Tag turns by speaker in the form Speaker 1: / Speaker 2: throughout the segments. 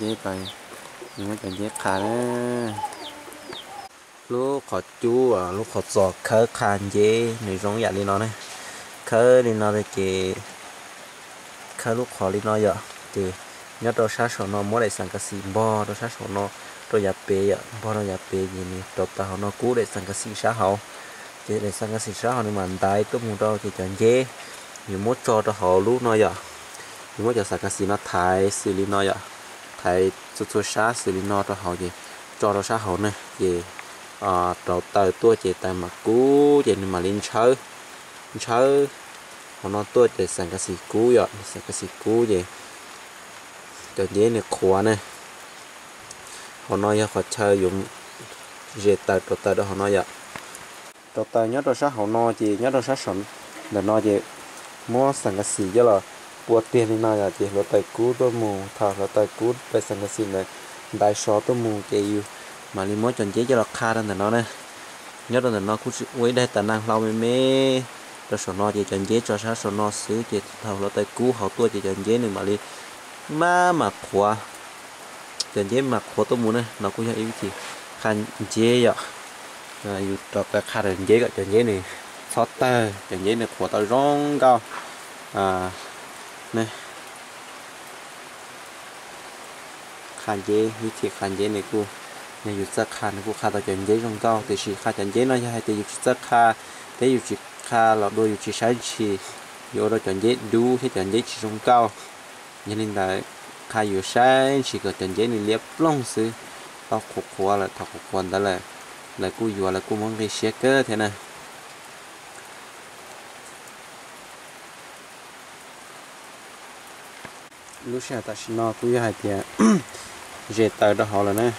Speaker 1: khăn dễ vậy nhưng mà dễ khá đấy lúc khó chú à lúc khó giọt, khớ khăn dễ này giống dạ vậy đi nó này. Khớ đi nó đây chị khớ lúc khó đi nó vậy thì nhớ đồ sát sổ nó, mỗi đại sản cái gì bo đồ sát sổ nó, đồ nhà bê ạ bo đồ nhà bê gì nè, đồ tàu nó cũ để sản cái gì sát hậu chỉ để sản cái gì sát hậu nhưng mà đại tôi muốn đồ thì chọn dễ nhiều mốt cho đồ họ lúc nó vậy nhiều mốt cho sản cái gì nó thái xử lý nó vậy thái chút chút sát xử lý nó cho họ gì cho nó sát hậu này gì à đầu tàu tua chỉ tại mà cũ gì mà lên chơi chơi họ nó tua để sang cái gì cú vậy, sang cái gì cú gì cho dễ này khóa này họ nói họ chơi dùng dễ tay đồ tờ đó họ nói vậy. Đồ tờ nhớ đồ sát họ nói gì nhớ đồ sát sẵn để nói gì mua sang cái gì vậy là buộc tiền đi nói tay tay cái gì này đại mà cho là nó này nó cũng với đây tài năng lâu mê mê cho số nó chỉ chọn chế cho sát số nó xứ chỉ thầu đồ tay cú hậu tôi chỉ chọn chế này mà đi mà mà khóa chân dễ mà khóa tôi muốn này nó cũng như ý gì khăn dễ vậy à yêu tập cái khăn dễ gọi chân dễ này sót tay chân dễ này khóa tao rong cao à này. Khăn dễ như thiệt khăn dễ này cô. Này yêu sắc khăn cô khăn tao chân dễ trong tao. Thì chỉ khăn chân dễ nó hay thì yêu sắc kha thế yêu chỉ kha là đôi yêu chỉ sáng chỉ. Vô đó chân dễ đủ thế chân dễ chỉ trong tao. Cho nên là khai yếu sáng chỉ có chân giấy này liếp long sư. Tao khổ khua là, tao khổ quần đó là là cô yếu là cô muốn cái xe cơ thế này. Lúc sau ta xin nó cũng hai tiền. Dễ tờ đó họ là nè.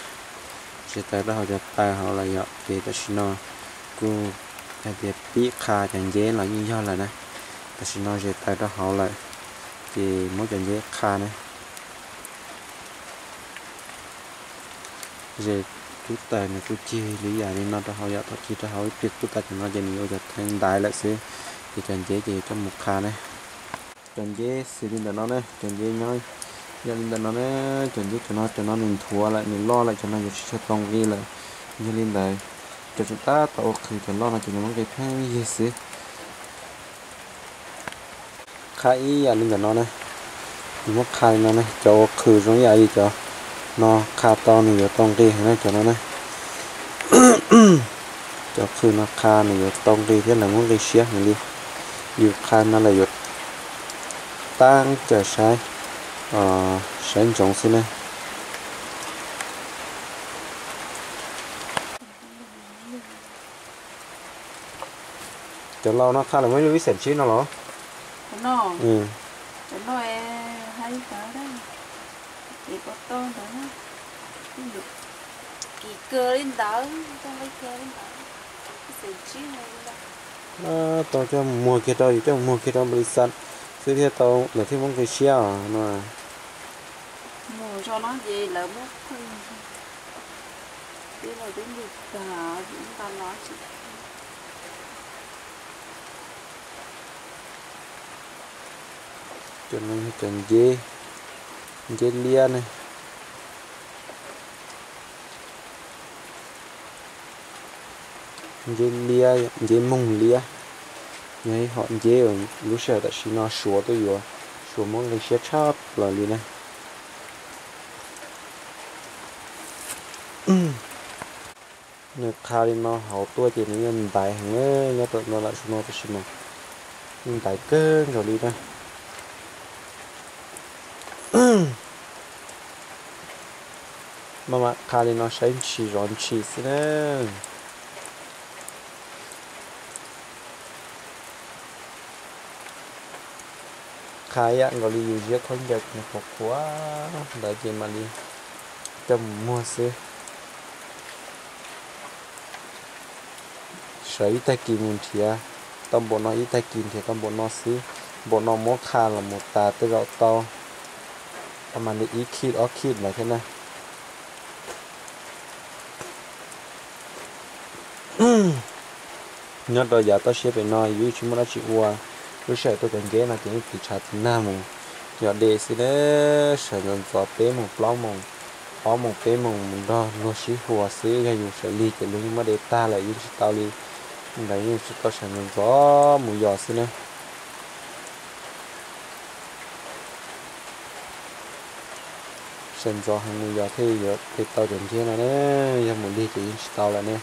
Speaker 1: Dễ tờ đó họ cho tờ họ là dọ thì ta xin nó cũng hai tiền. Bị khai chẳng dễ là như do là nè. Ta xin nó dễ tờ đó họ là thì mỗi chẳng dễ kha nè. Rồi chú tờ này chú chi lý giải nên nó họ yờ thật chi đã họ biết chú ta chẳng nó giờ nhiều giờ thành đại lại xí thì chẳng dễ gì trong một kha này chuẩn chế xử lý nó này chuẩn chế nhoi giờ linh nó này chuẩn chế cho nó cho nó mình thua lại, mình lo lại cho nó sẽ tông ghi lại. Như linh đấy cho chúng ta tạo khi cho lo là cho nó cái phang gì xí khai ya linh à, nó này nó khai nó này cho khử giống vậy dạ cho nó khai to này giờ tông đi này cho nó này. Cho khử nó khai này giờ tông đi thế là muốn đi xé này đi. Dù khai nó là tăng trở sai. Ờ sáng trọng xin này cho lâu nó kha là mới biết sạch chín nó lắm
Speaker 2: nó
Speaker 1: ừ.
Speaker 2: Nó hay cả đấy thì có to đó. Nó kỳ cơ lên đó trong lấy cơ lên đó cái gì này
Speaker 1: à, tao cho mua kia đâu cho mua kia đâu bị sẵn thế thì tao là thêm mong cái xe à? Nó
Speaker 2: mua cho nó gì là bút không thế là đến được cả chúng ta nói chị
Speaker 1: cho nên cần dê dê lia này. Dê lia, dê mông lia nhảy họ dễ ở lúc sau ta chỉ nó sủa tôi sủa mong cái xe chắp là liền này. Nếu khai nó hậu tua đại hàng ấy nó tụi nó lại nó tôi xin mà đại cơn rồi đi đây mà mà khai nó sẽ chỉ rón chỉ khai ạ gọi đi dù không được nó phục quá. Đại chị mà đi. Cho mua xe sở y tế kìm một thìa tâm bộ nó y tế kìm thì tâm bộ nó xí bộ nó mốt kha là một tà tới gạo to. Mà đi ý khít ó khít là thế này. Nhớ đôi giờ tôi sẽ phải nói với chúng nó chịu qua lúc sau tôi còn ghé là tiếng bị chặt na mùng nhỏ đề xí đấy sợ nhận gió bé mùng lâu mùng có mùng bé mùng đó nó xí hùa xí cho dùng sợ ly cái lúc mà để ta lại những tao ly. Đấy những tao sợ nhận gió mùi gió xin đấy sân gió hàng mùi gió thì giờ thì tao chuẩn chia này nè, giờ một ly thì sợ tao lại nè.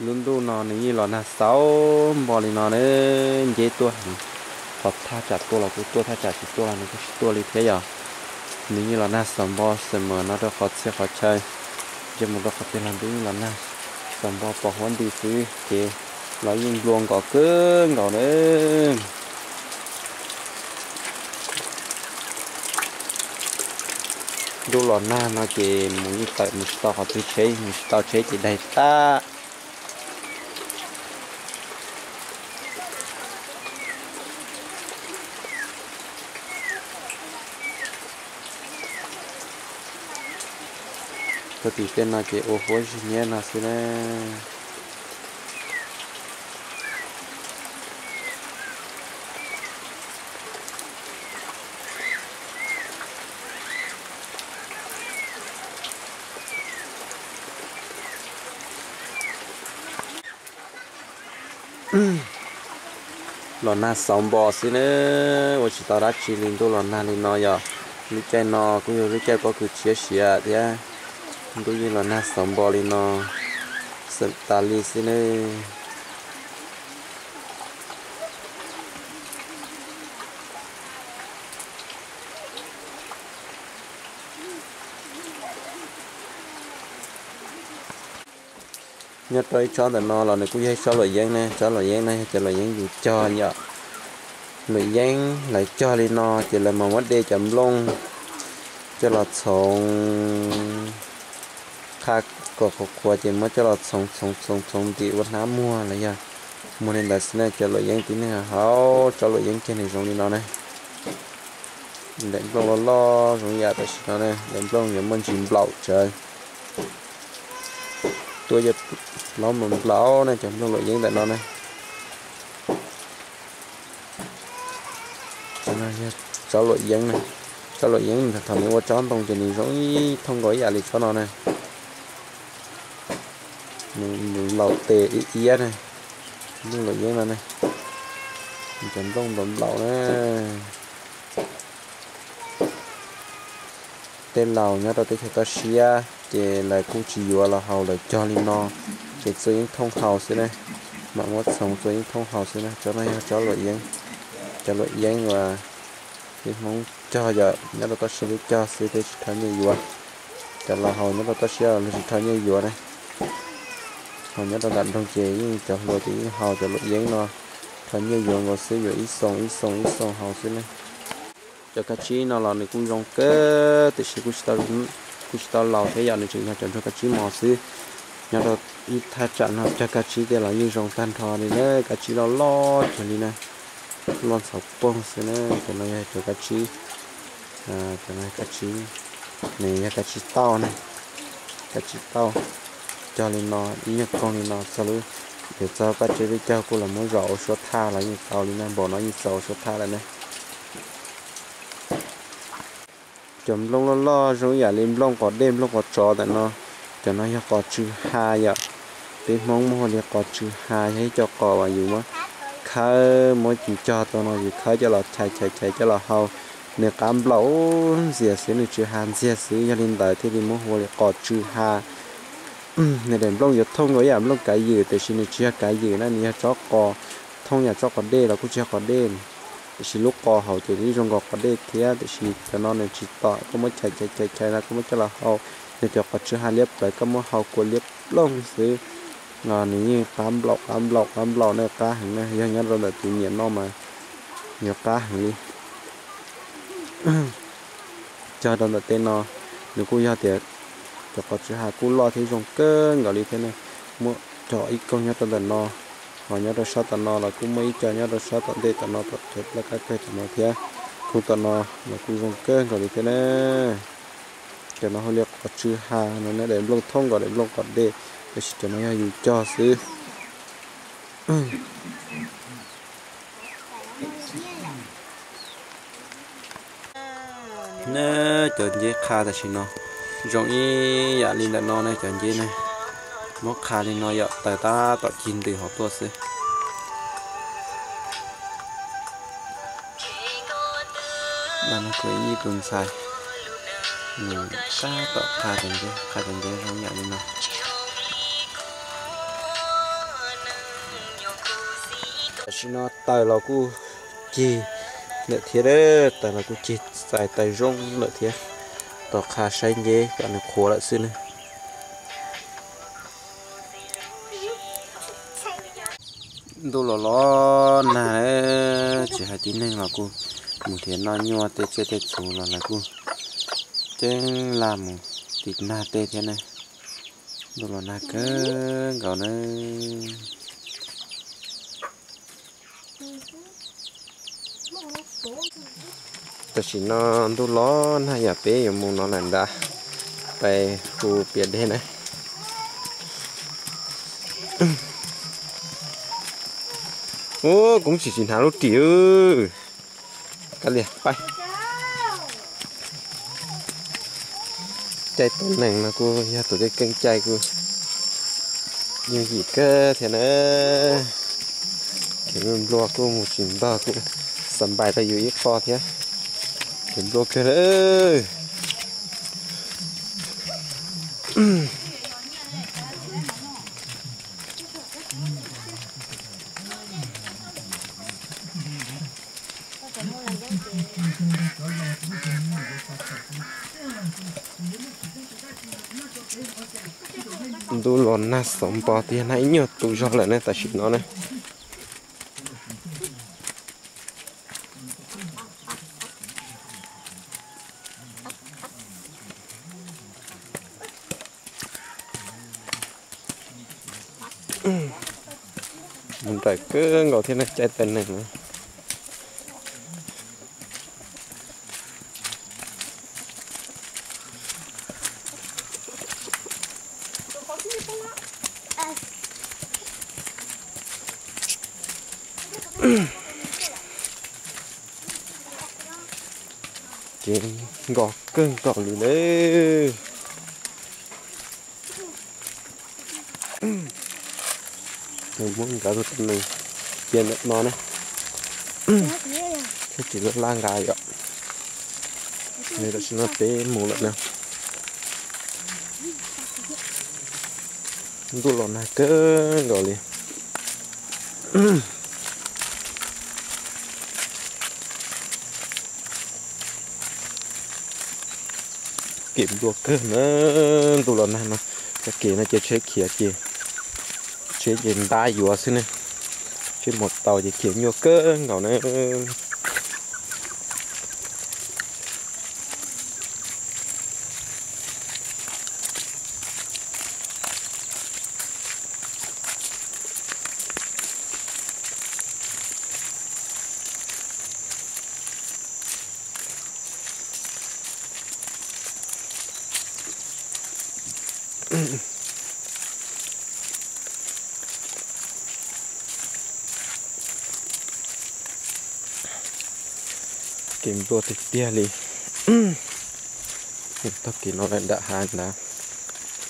Speaker 1: Luôn luôn nó như là na sáu, bò thì nó đấy dễ tua. Hoặc tha chặt tua là cũng tua, tha chặt chỉ tua là nó cũng tua đi thế giờ. Nếu như là na sầm bò, sầm mà nó đâu có xe khó chơi. Chứ một đâu có tiền làm đúng là na sầm bò, bỏ hoán đi xứ thì lấy những luồng có cứng có đấy. Đu lò na nó chỉ muốn tại một tao họ tự chế, một tao chế chỉ đầy ta. Tôi thì tên là cái ô phố nhé là xin nè lò na sòng bò xin nè tôi chỉ tao đã chỉ linh tôi lò na linh nói giờ lúc chơi nó cũng như lúc chơi có cứ chia sẻ thế tôi như là na sống bò lên nó sập ta li xin đấy nhất tới cho là nó là này, cũng hay cho loại giang này cho loại giang này cho loại giang gì cho nhở? Loại giang lại cho đi nó chỉ là mà mất đi chậm lông, cho là sống khác có có qua chỉ mất cho là sống sống sống sống thì vẫn há mua là ya mua nên là xin cho loại giang tí nữa. Hả cho loại giang trên này giống như nó này. Đến lông lo lo, giống nhà tại nó này. Đến lông những mình chìm lậu trời. Tôi giờ nó một lâu này, chẳng trong loại giấy tại nó này. Cho nên cho loại giấy này. Cho loại giấy thật thầm qua chón tông cho nên giống như thông gói giả lịch cho nó này lẩu tề ý ý này nhưng loại giấy này này chẳng trong tấm lẩu này tên lẩu nhớ đâu tới ta xia để lại cũng chỉ vừa là hầu là cho lên nó để sử thông hầu xí này mà muốn sống sử những thông hầu xí này cho nó cho loại giấy cho loại giấy và cái muốn cho giờ nhá là ta sử cho xí dụng thay như vừa cho là hầu nhá là ta xia là thay như vừa này hầu nhớ là đặt trong chế cho loại thì hầu cho lúc giấy nó thay như vừa và sử dụng ít sông ít sông ít sông, hầu xí này. Cho cá chi nó là này cũng rong cơ thì sẽ cũng ta cũng ta lâu thế giờ này chỉ là chọn cho cá chi mò xí nhà đó ít thay chọn học cho cá chi thì là như rong tan thò này nè, cá chi nó lo cho đi nè. Lo sọc bông xí nè, cho nó cho cá chi à cho nó cá chi này. Cá chi tao này. Cá chi tao cho lên nó ý nhật con lên nó sau luôn để cho các chế với cho cô là muốn rõ số tha là như tao nên bỏ nó như sầu số tha là này chấm lông lo lo rồi giả lên lông có đêm lông có trò tại nó cho nó có chữ hai ạ đến mong mong thì có chữ hai hay cho cò và dù mà khá mỗi chỉ cho tao nó gì khá cho là chạy chạy chạy cho là hao nếu cam lẩu dìa xí nữa chữ hai dìa xí cho nên tại thì đi mua hồ thì có chữ hai này đến lông giờ thông có giảm lông cái gì thì xin chia cái gì nó nhớ cho cò. Thông nhà cho có đê là cũng chia có đê. Chỉ lúc cò hậu thì đi trong gọt có đê thế thì chỉ cho nó nên chỉ có mới chạy chạy chạy chạy ra, có mới cho là hậu. Để cho có chữ hai liếp vậy có mới hậu của liếp lông xứ. Ngờ như cám lọc cám lọc cám lọc này, cá hàng này dân nhất rồi là tự nhiên nó mà nhiều cá hàng đi. Cho đó là tên nó. Nếu cô giao tiền cho có chữ hà cú lo thấy dùng cơn gọi đi thế này. Mua, cho ít con nhất tận nó. Họ nhớ được sao tận nó là cũng mấy cho nhớ được sao tận đây tận nó, tận chết là cái cây tận nó thế khu tận nó là khu vòng cơ lý thế này. Cho nó hơi liệt có chữ hà, nó nên để lông thông gọi để lông còn đê. Để cho nó hay cho xứ nè chọn dễ khá là xin nó giống như dạ linh đã nó này chẳng dễ này. Nó khá linh nó dạ tại ta tạo chín từ họ tua xí. Bạn nó cười như tuần sai mình ta tạo khá chẳng dễ khá chẳng dễ không dạ linh nào. Xin nó tại là cu chi lợi thế đấy? Tại là cu chi tại tại rong lợi thế tỏ khá xanh dễ cả được khổ lại xin này. Đồ lò lò này chỉ hai tí nên là cô. Một thế nó nhua tê chê tê chú là là cô. Trên làm một thịt na tê thế này. Đồ lò na cơ gạo này tôi chỉ nó đồ ló na nhà bé giờ mua nó làm đã ไป khu biệt đây này ô, cũng chỉ chỉ tháo lúc tiểu cái liền bay. Chạy tuần này mà cô, nhà tụi cái kênh chạy cô. Như gì cơ, thế nữa kiểu mình lo cô, một chuyện ba cô. Sắm bài ta yêu ít pho thế kiểu lo cơ đó tôi lon nát sống bò tiền hãy nhớ tụ cho lại này, ta chỉ nó này mình phải cứ ngồi này, chạy tên này nữa chuyện gọt cơn gọt liền đấy mình muốn cả tụi mình tiền được nó này thế chỉ là lang gài ạ. Đây là xin nó té mù lợn nào. Tụi lon này cơ gọt liền. Kiểm được cơ nữa tụ lần này nó cái kia nó chơi chơi kia kia chơi gì đai vừa xin này trên một tàu thì kiếm nhiều cơ ngầu này kiểm đua thịt bia li tao kỳ nó lại đã hàn là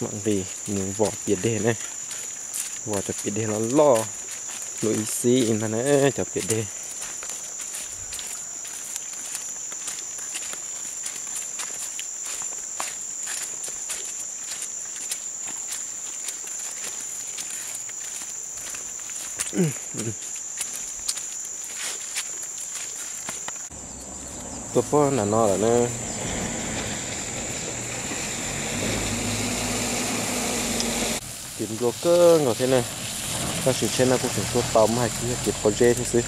Speaker 1: mạng vì những vỏ bia đê này vỏ cho bia đê nó lo. Lối xí mà nè cho bia đê tôi có là nó là nó tìm đồ cơ, ngồi thế này. Ta sử trên là cũng phải số tóm hay kia kiếm con dê thế xí.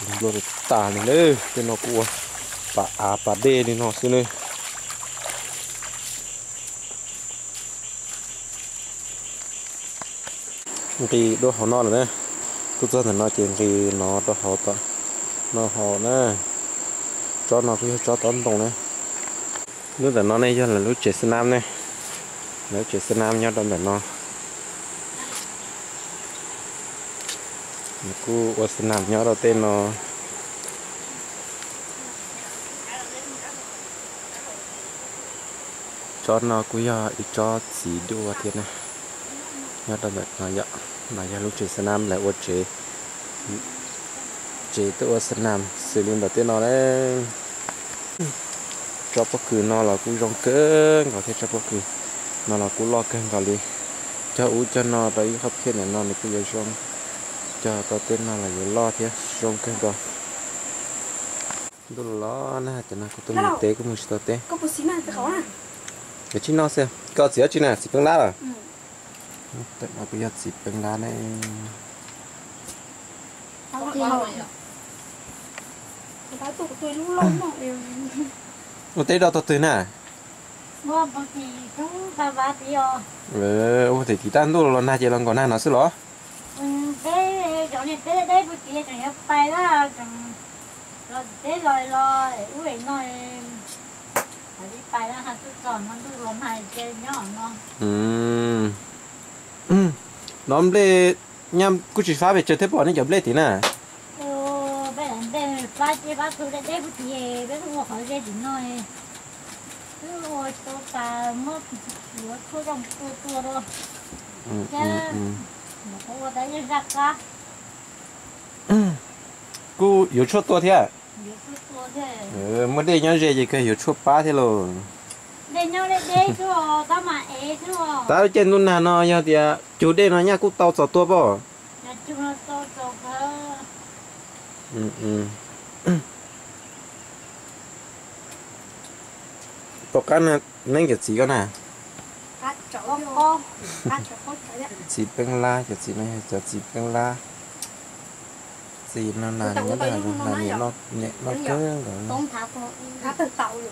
Speaker 1: Kiếm đồ tả này nữa cái nó cua bà à bà đê đi nó xí nữa khi đôi họ nó rồi nè. Tôi cho thằng nó chuyện khi nó đôi họ tao nó họ nè. Cho nó cứ cho tao đồng nè. Lúc là nó này cho là lúc trẻ sinh nam nè. Lúc trẻ sinh nam nhau đâm là nó cú ở sinh nam nhau đầu tên nó cho nó cũng giờ à, cho chỉ đua thiệt này. Nhau đâm được nó nhở mà giờ lúc chơi sân nam lại ô chế. Chế tự ô sân nam xử lý đầu tiên nó đấy. Cho bất cứ nó là cũng rong cơn có thể cho bất cứ nó là cũng lo cơn gọi đi. Cho u cho nó đấy hấp khi này nó này cứ giờ rong. Cho tao tên nó là giờ lo thế rong cơn rồi đồ lo nè cho nó cũng tôi tế cũng một số tế
Speaker 2: có bút xí nào phải khó à
Speaker 1: cái chín nó xem? Có gì chứ nè? Chỉ bằng lá à?
Speaker 2: Ừ
Speaker 1: tận là bây giờ chỉ bằng đá này
Speaker 2: thì họ cái tụi tôi lúc lâu mà đều
Speaker 1: một tế đâu tao nè
Speaker 3: mua một thì cũng ba ba tí ờ
Speaker 1: ờ ô thì tan tu lo na je long còn na nó sẽ lo
Speaker 3: ừ thế chỗ này thế đấy bữa kia chẳng nhớ tay đó chẳng rồi thế rồi rồi ui nói ở đi tay đó hạt chút giòn nó chút lắm hay chơi nhỏ nó
Speaker 1: ừ nó lên nhâm cứ chỉ phá về chơi thế bỏ nó chậm lên tí nè
Speaker 3: tua tua
Speaker 1: ừ ừ ừ.
Speaker 3: cô
Speaker 1: yếu chốt to thế
Speaker 3: lúa tua tua thế.
Speaker 1: Ờ mới đây nhớ gì cái yếu chốt ba thế rồi ta trên luôn nè nó giờ thì chủ đây nó nhá cú tàu sọ tua bỏ ừ ừ. Bọc cái này nên cái gì cái nè
Speaker 2: cắt chó co cắt chó co cái đấy
Speaker 1: chỉ bằng la cái gì này cho chỉ bằng la gì nó là nó là là nó nhẹ nó
Speaker 2: tàu rồi